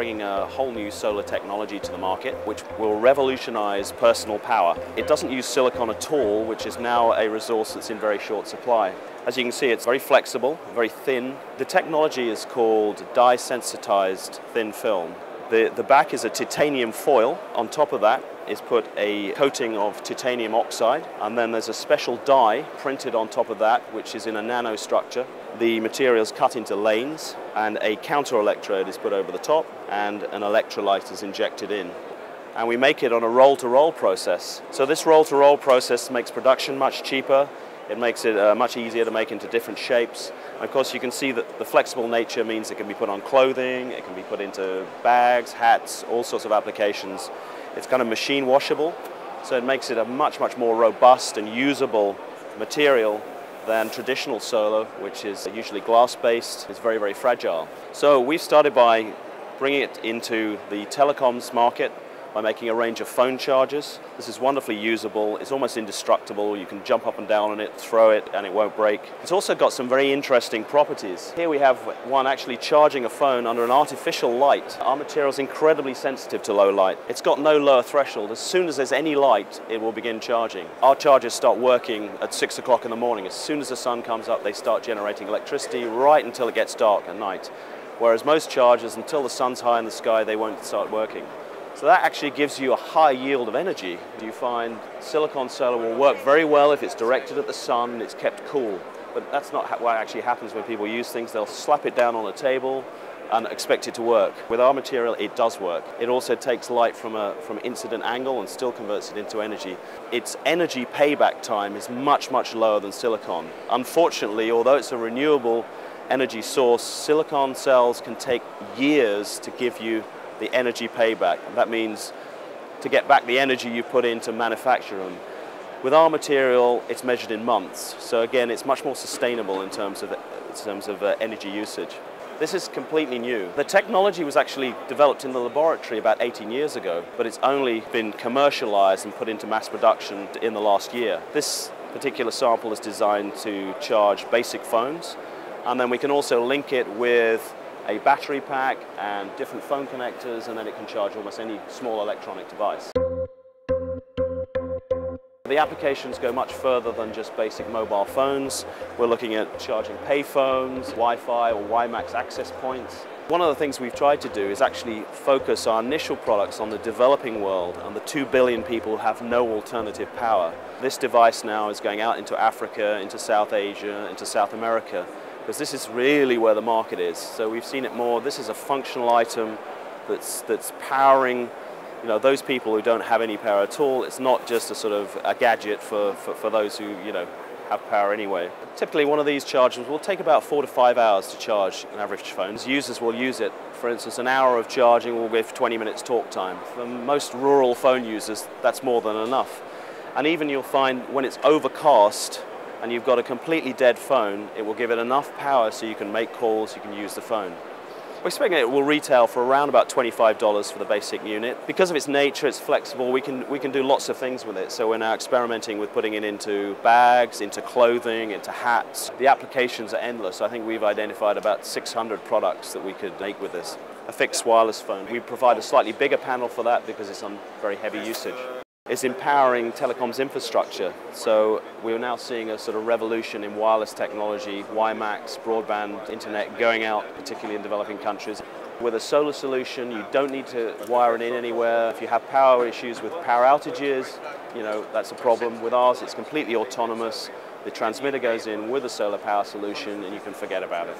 bringing a whole new solar technology to the market, which will revolutionize personal power. It doesn't use silicon at all, which is now a resource that's in very short supply. As you can see, it's very flexible, very thin. The technology is called dye-sensitized thin film. The, the back is a titanium foil. On top of that is put a coating of titanium oxide, and then there's a special dye printed on top of that, which is in a nanostructure. The material is cut into lanes, and a counter electrode is put over the top, and an electrolyte is injected in. And we make it on a roll to roll process. So, this roll to roll process makes production much cheaper. It makes it uh, much easier to make into different shapes. And of course, you can see that the flexible nature means it can be put on clothing, it can be put into bags, hats, all sorts of applications. It's kind of machine washable, so it makes it a much, much more robust and usable material than traditional solar, which is usually glass-based. It's very, very fragile. So we've started by bringing it into the telecoms market by making a range of phone chargers. This is wonderfully usable. It's almost indestructible. You can jump up and down on it, throw it, and it won't break. It's also got some very interesting properties. Here we have one actually charging a phone under an artificial light. Our material is incredibly sensitive to low light. It's got no lower threshold. As soon as there's any light, it will begin charging. Our chargers start working at 6 o'clock in the morning. As soon as the sun comes up, they start generating electricity right until it gets dark at night. Whereas most chargers, until the sun's high in the sky, they won't start working. So that actually gives you a high yield of energy. You find silicon solar will work very well if it's directed at the sun and it's kept cool. But that's not what actually happens when people use things. They'll slap it down on a table and expect it to work. With our material, it does work. It also takes light from a from incident angle and still converts it into energy. Its energy payback time is much, much lower than silicon. Unfortunately, although it's a renewable energy source, silicon cells can take years to give you the energy payback. That means to get back the energy you put in to manufacture them. With our material, it's measured in months. So again, it's much more sustainable in terms of, in terms of uh, energy usage. This is completely new. The technology was actually developed in the laboratory about 18 years ago, but it's only been commercialized and put into mass production in the last year. This particular sample is designed to charge basic phones, and then we can also link it with a battery pack and different phone connectors and then it can charge almost any small electronic device. The applications go much further than just basic mobile phones. We're looking at charging payphones, Wi-Fi or WiMAX access points. One of the things we've tried to do is actually focus our initial products on the developing world and the 2 billion people who have no alternative power. This device now is going out into Africa, into South Asia, into South America, because this is really where the market is. So we've seen it more, this is a functional item that's, that's powering you know, those people who don't have any power at all. It's not just a sort of a gadget for, for, for those who, you know, have power anyway. Typically one of these chargers will take about four to five hours to charge an average phone. Users will use it. For instance, an hour of charging will give 20 minutes talk time. For most rural phone users, that's more than enough. And even you'll find when it's overcast, and you've got a completely dead phone, it will give it enough power so you can make calls, you can use the phone. We're expecting it will retail for around about $25 for the basic unit. Because of its nature, it's flexible, we can, we can do lots of things with it. So we're now experimenting with putting it into bags, into clothing, into hats. The applications are endless. I think we've identified about 600 products that we could make with this. A fixed wireless phone. We provide a slightly bigger panel for that because it's on very heavy usage is empowering telecoms infrastructure. So we're now seeing a sort of revolution in wireless technology, WiMAX, broadband, internet going out, particularly in developing countries. With a solar solution, you don't need to wire it in anywhere. If you have power issues with power outages, you know, that's a problem. With ours, it's completely autonomous. The transmitter goes in with a solar power solution and you can forget about it.